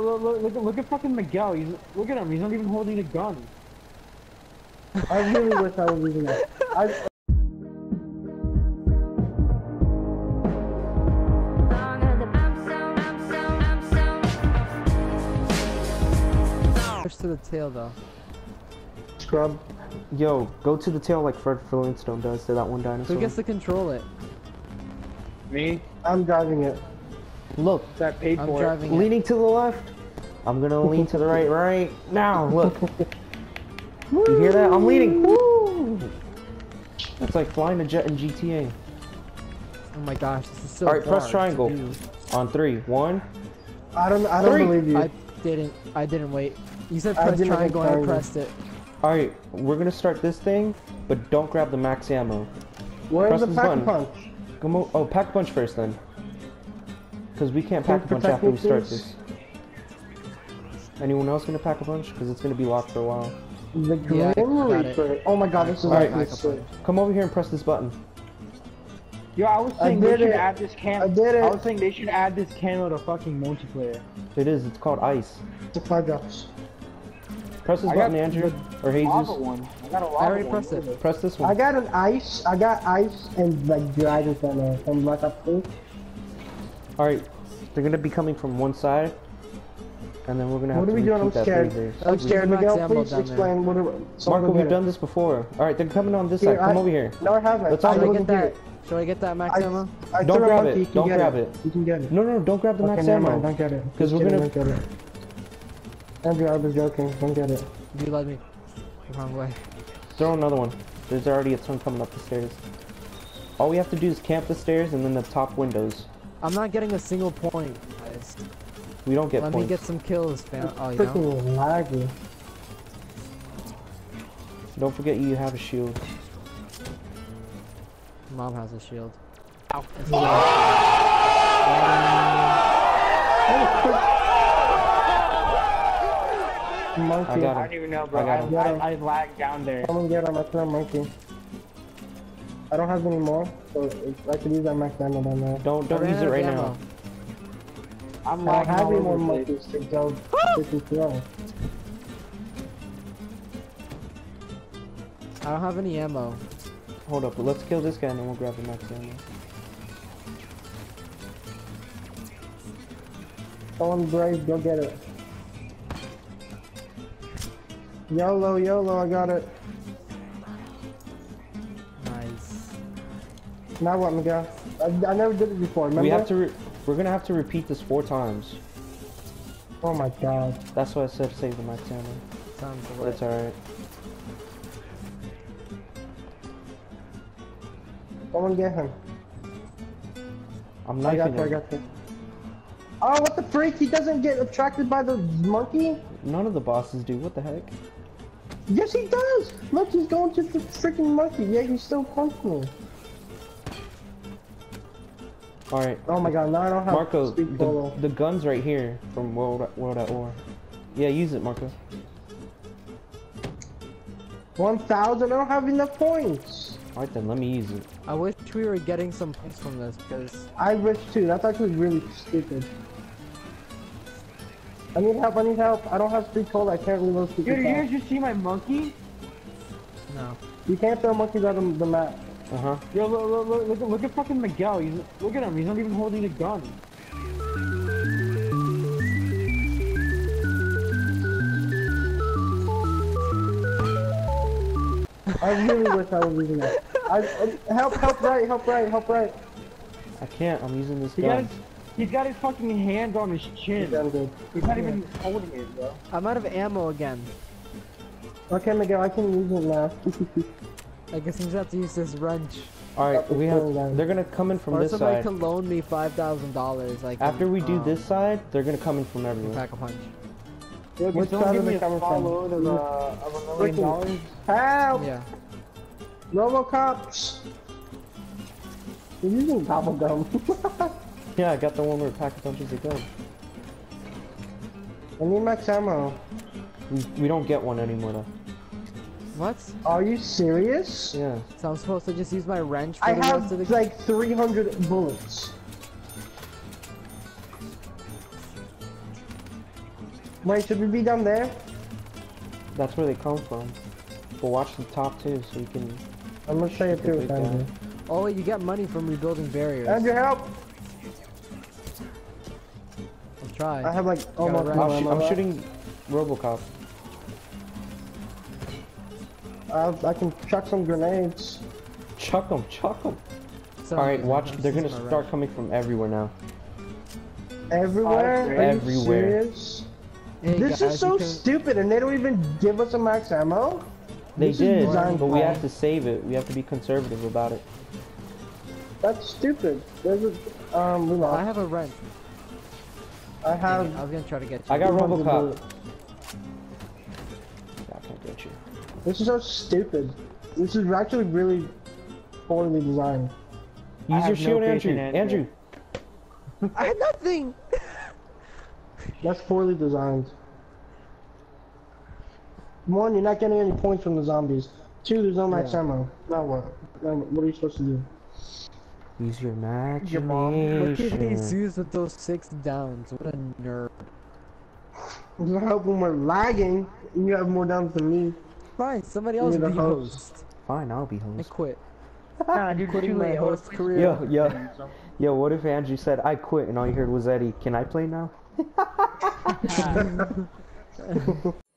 Look, look, look, at- look at fucking Miguel. He's, look at him. He's not even holding a gun. I really wish I was using that. I, Push to the tail though. scrub. Yo, go to the tail like Fred Flintstone does to that one dinosaur. Who gets to control it? Me? I'm driving it. Look, That paid I'm for it. driving it. leaning to the left. I'm gonna lean to the right, right now. Look, you hear that? I'm leaning. Woo! It's like flying a jet in GTA. Oh my gosh, this is so All right, press triangle. On three, one. I don't. I don't Three. believe you. I didn't. I didn't wait. You said I press didn't triangle and I pressed it. All right, we're gonna start this thing, but don't grab the max ammo. Where's press the this pack button. punch? Come on. Oh, pack a punch first then. Because we can't pack a punch protect after we start this. Anyone else gonna pack a punch? Because it's gonna be locked for a while. The Yeah, Grim got. Reaper. Oh my god, this is Alright. like this. shit. Come over here and press this button. Yo, I was I saying they should it. add this cam. I did it. I was saying they should add this camo to fucking multiplayer. It is. It's called ice. The five drops. Press this I button, Andrew or Lava Jesus. one. I got a lava I already one. pressed it. Press this one. I got an ice. I got ice and like dragon from uh, from Black Ops 2. All right, they're gonna be coming from one side, and then we're gonna have What to are we doing? I'm that scared. I'm scared. Miguel, please explain what. Are, someone Marco, go we've get done this before. All right, they're coming on this Here, side. Come I- over here. No, I haven't. Let's all I Should I look get here. that? Should I get that max I- ammo? I Don't threw a grab monkey. it. Don't get grab it. You can get it. No, no, don't grab the Okay, max ammo. mind. Don't get it. Because we're gonna- Don't get it. Andrew, I was joking. Don't get it. You led me the wrong way. Throw another one. There's already a ton coming up the stairs. All we have to do is camp the stairs and then the top windows. I'm not getting a single point. guys. We don't get Let points. me get some kills, fam. Oh, you know? Freaking laggy. Don't forget you have a shield. Mom has a shield. Ow. Monkey. I got I don't even know, bro. I got him. I, I, I lagged down there. Someone get on my third monkey. I don't have any more, so I could use that max ammo down there. Don't don't use it right ammo. now. I'm I don't lagging have any more over the place. monkeys to go ah! freaking throw. I don't have any ammo. Hold up, let's kill this guy and then we'll grab the max ammo. Someone brave, go get it. YOLO, YOLO, I got it. Now what, Miguel? I, I never did it before, remember? We have to. Re we're gonna have to repeat this four times. Oh my god. That's why I said save the max ammo. Sounds But lit. it's alright. Someone get him. I'm I got knifing you, I him. got you. Oh, what the freak? He doesn't get attracted by the monkey? None of the bosses do. What the heck? Yes, he does! Look, he's going to the freaking monkey. Yeah, he's still punching me. All right, Oh my god, now I don't have Marco. The, the gun's right here from World World at War. Yeah, use it, Marco. 1,000? I don't have enough points. All right then, let me use it. I wish we were getting some points from this because I wish too. That's actually really stupid. I need help, I need help. I don't have speed cola. I can't reload speed Dude, you cola. guys just see my monkey? no. You can't throw monkeys out of the map. Uh huh. Yo, look, look, look, look, at- look at fucking Miguel. He's, look at him. He's not even holding a gun. I really wish I was using that. I, uh, help, help right, help right, help right. I can't. I'm using this He gun. got, he's got his fucking hand on his chin. Damn. He's not even holding it, bro. I'm out of ammo again. Okay, Miguel, I can use it now. I guess I'm just have to use this wrench. All right, we have. They're gonna come in from Or this somebody side. could loan me five thousand dollars. Like After we do um, this side, they're gonna come in from everywhere. pack a punch. Yo, can Which side give are me they a coming small from? of, uh, of a million Freaking- dollars? help! Yeah. Robocops! You're using bubblegum. Yeah, I got the one where pack a punches it goes. I need max ammo. We, we don't get one anymore though. What? Are you serious? Yeah. So I'm supposed to just use my wrench for I the rest of the like 300 bullets. Wait, should we be down there? That's where they come from. But watch the top too, so you can. I'm gonna show you through Big it. Andrew. Oh, wait, you get money from rebuilding barriers. Andrew, help! I'll try. I have like almost right. no I'm, sh- I'm shooting RoboCop. I, I can chuck some grenades. Chuck them, chuck them. So, All right, watch. They're gonna start wrench. coming from everywhere now. Everywhere? Are you Everywhere. serious? Hey, This guys, is so can- stupid, and they don't even give us a max ammo. They This is did, designed but we have to save it. We have to be conservative about it. That's stupid. There's a, um, we I have a wrench. I have. I was gonna try to get you. I got 200 RoboCop. This is so stupid. This is actually really poorly designed. Use your have no shield, Andrew. Andrew. Andrew. I had nothing. That's poorly designed. One, you're not getting any points from the zombies. Two, there's no max Yeah. ammo. Now what? Now what are you supposed to do? Use your Your mom. Look at imagination. Jesus with those six downs. What a nerd. I hope when we're lagging, you have more downs than me. Fine, somebody else be the host. host. Fine, I'll be host. I quit. Nah, dude, Quitting too my host Host career. Yo, yo, yo. What if Andrew said I quit and all you heard was Eddie? Can I play now?